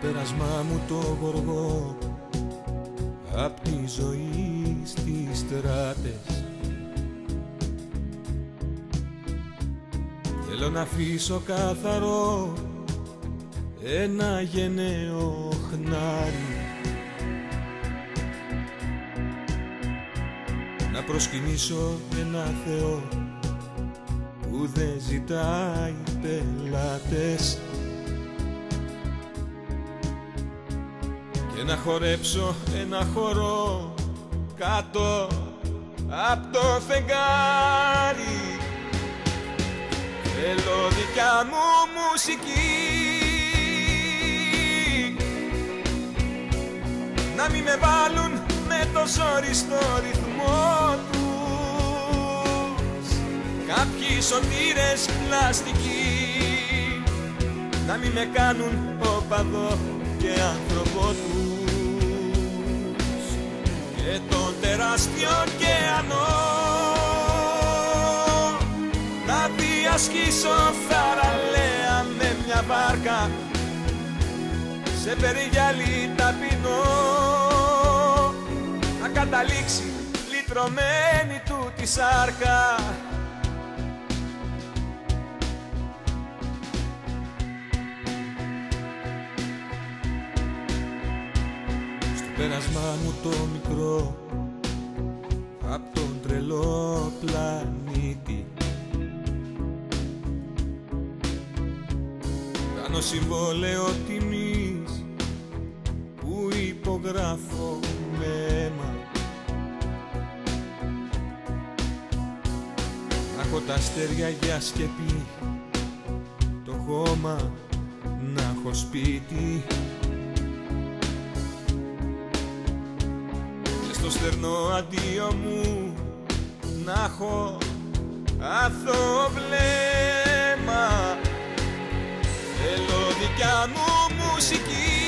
πέρασμά μου το γοργό. Απ' τη ζωή στις στράτες. Θέλω να αφήσω καθαρό ένα γενναίο χνάρι. Να προσκυνήσω ένα Θεό που δεν ζητάει πελάτες να χορέψω ένα χορό κάτω απ' το φεγγάρι. Θέλω δικιά μου μουσική. Να μην με βάλουν με το ζόρι στο ρυθμό τους. Κάποιοι σωτήρες πλαστικοί. Να μην με κάνουν οπαδό και άνθρωπος τους και τον τεράστιο ωκεανό να διασχίσω θαραλέα με μια βάρκα σε περιγυαλί ταπεινό. Να καταλήξει λυτρωμένη του τη σάρκα πέρασμά μου το μικρό απ' τον τρελό πλανήτη. Κάνω συμβόλαιο τιμής που υπογράφω με αίμα. Να έχω τα αστέρια για σκεπή το χώμα να έχω σπίτι στο στερνό αντίο μου να έχω αθώο βλέμμα. Θέλω δικιά μου μουσική.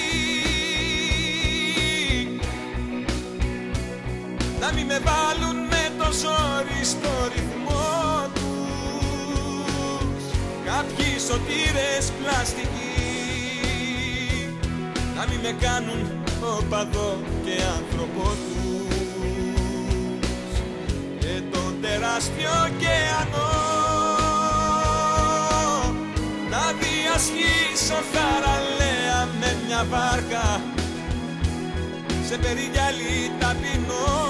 Να μην με βάλουν με το ζόρι στο ρυθμό τους. Κάποιοι σωτήρες πλαστικοί. Να μην με κάνουν οπαδό και άνθρωπο τους τον τεράστιο ωκεανό. Να διασχίσω θαραλέα με μια βάρκα. Σε περιγυαλί ταπεινό.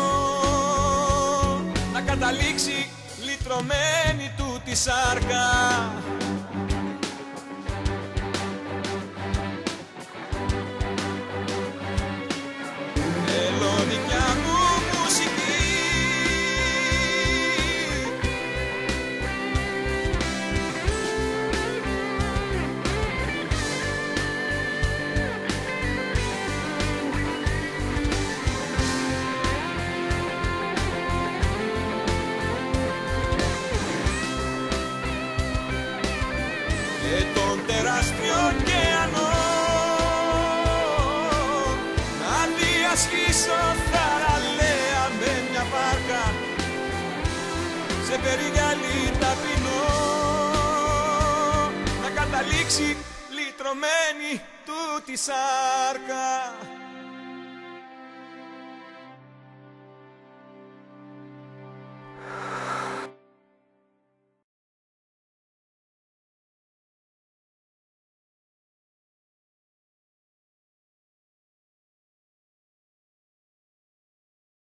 Να καταλήξει λυτρωμένη του τη σάρκα διασχίσω θαραλέα με μια βάρκα σε περιγυαλί ταπεινό να καταλήξει λυτρωμένη του τη σάρκα